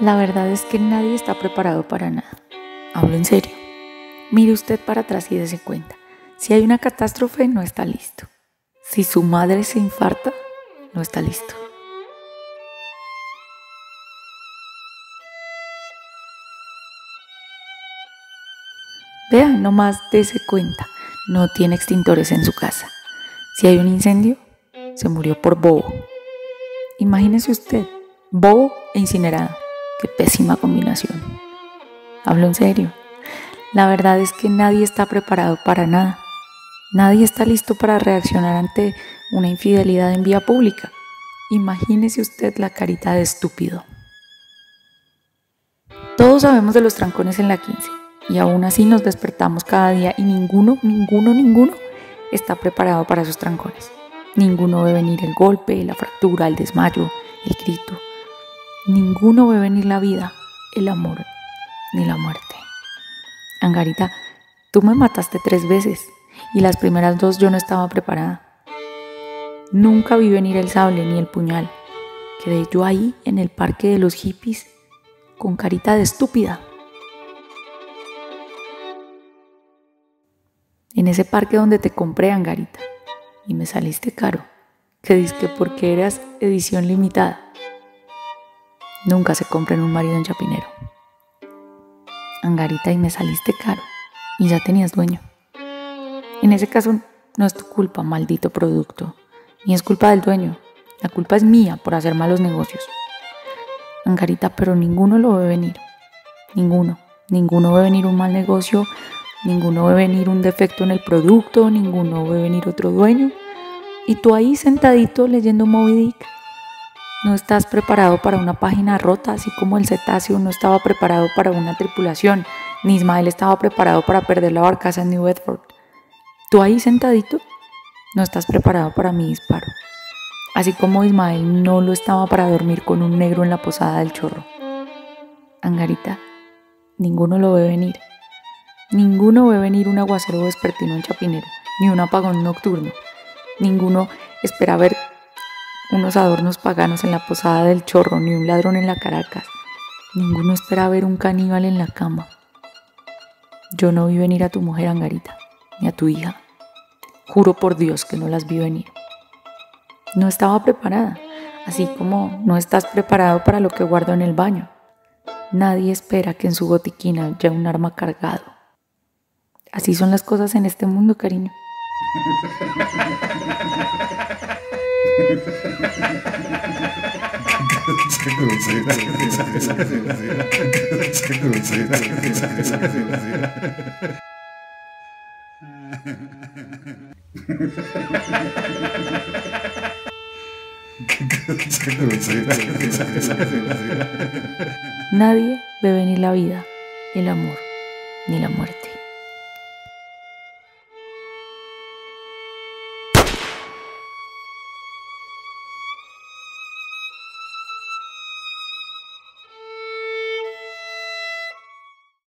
La verdad es que nadie está preparado para nada. Hablo en serio. Mire usted para atrás y dése cuenta. Si hay una catástrofe, no está listo. Si su madre se infarta, no está listo. Vea, nomás dése cuenta. No tiene extintores en su casa. Si hay un incendio, se murió por bobo. Imagínese usted, bobo e incinerado. Qué pésima combinación. Hablo en serio. La verdad es que nadie está preparado para nada. Nadie está listo para reaccionar ante una infidelidad en vía pública. Imagínese usted la carita de estúpido. Todos sabemos de los trancones en la 15 y aún así nos despertamos cada día y ninguno, ninguno, ninguno está preparado para esos trancones. Ninguno ve venir el golpe, la fractura, el desmayo, el grito. Ninguno ve venir la vida, el amor ni la muerte. Angarita, tú me mataste tres veces y las primeras dos yo no estaba preparada. Nunca vi venir el sable ni el puñal. Quedé yo ahí en el parque de los hippies con carita de estúpida. En ese parque donde te compré, Angarita, y me saliste caro, que que porque eras edición limitada. Nunca se compra en un marido en Chapinero. Angarita y me saliste caro y ya tenías dueño. En ese caso no es tu culpa, maldito producto, ni es culpa del dueño. La culpa es mía por hacer malos negocios. Angarita, pero ninguno lo ve venir. Ninguno. Ninguno ve venir un mal negocio, ninguno ve venir un defecto en el producto, ninguno ve venir otro dueño. Y tú ahí sentadito leyendo Moby no estás preparado para una página rota, así como el cetáceo no estaba preparado para una tripulación, ni Ismael estaba preparado para perder la barcaza en New Bedford. Tú ahí sentadito, no estás preparado para mi disparo. Así como Ismael no lo estaba para dormir con un negro en la posada del chorro. Angarita, ninguno lo ve venir. Ninguno ve venir un aguacero vespertino en Chapinero, ni un apagón nocturno. Ninguno espera ver unos adornos paganos en la posada del chorro, ni un ladrón en la Caracas. Ninguno espera ver un caníbal en la cama. Yo no vi venir a tu mujer Angarita, ni a tu hija. Juro por Dios que no las vi venir. No estaba preparada, así como no estás preparado para lo que guardo en el baño. Nadie espera que en su botiquina haya un arma cargado. Así son las cosas en este mundo, cariño. Nadie ve venir la vida, el amor, ni la muerte.